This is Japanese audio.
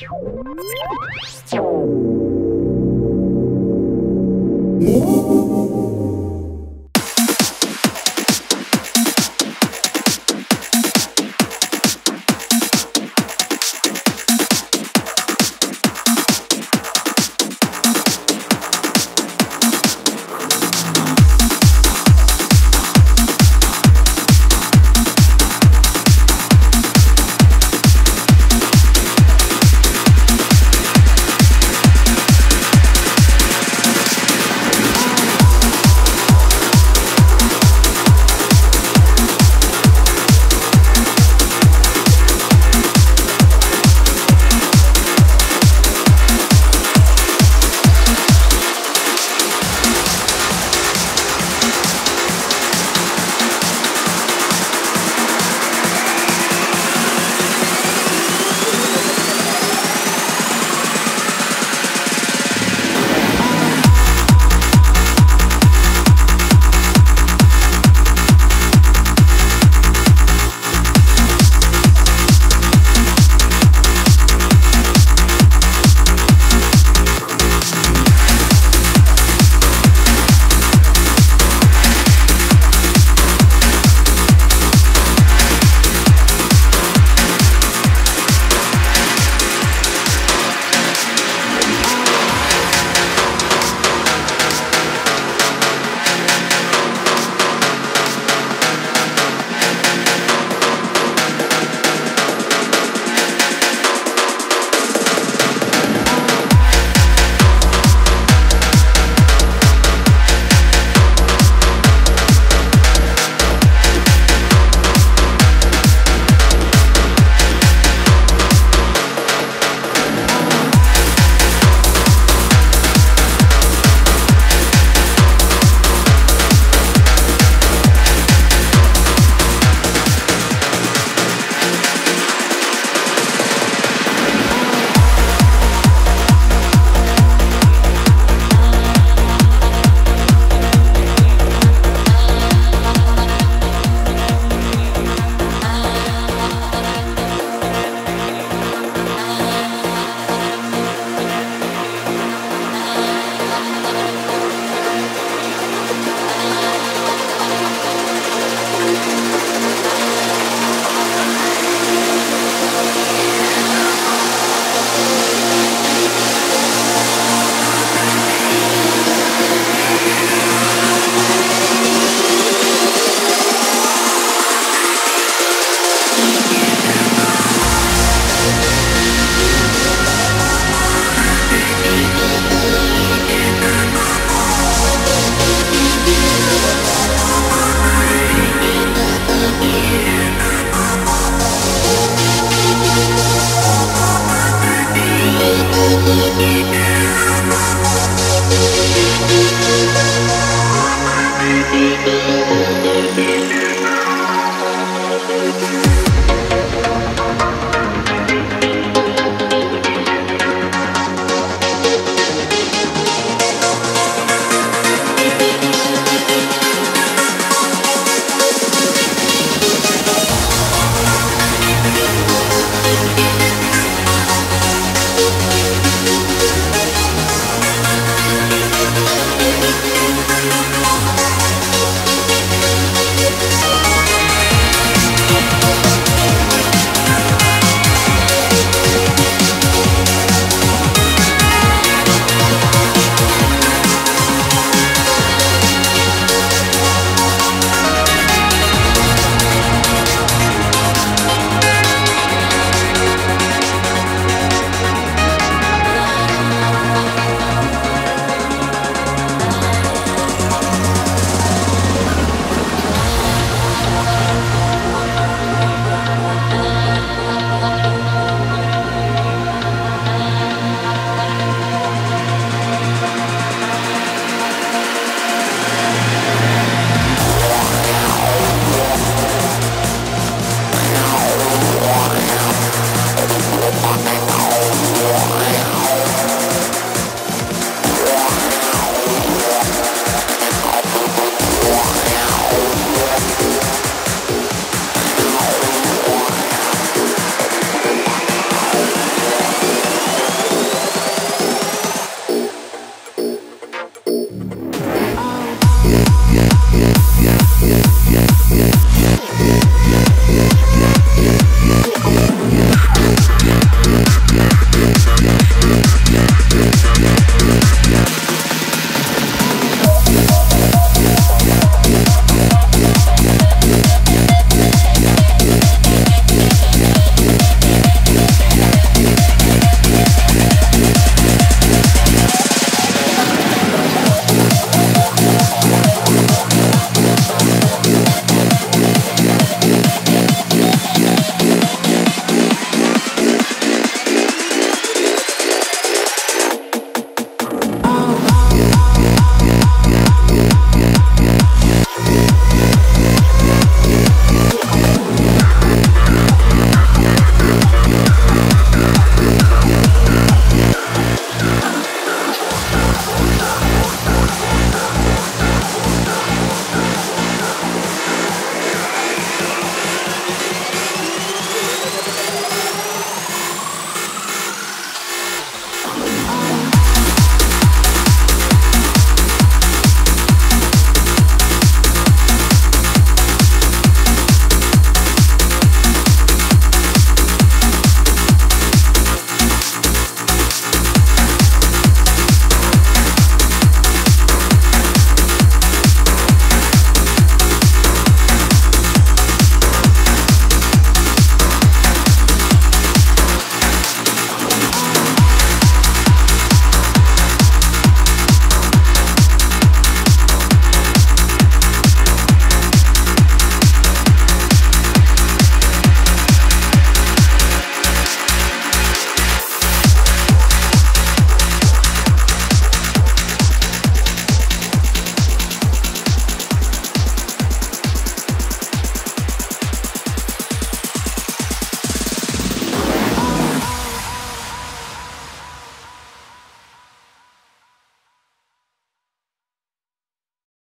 you